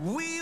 We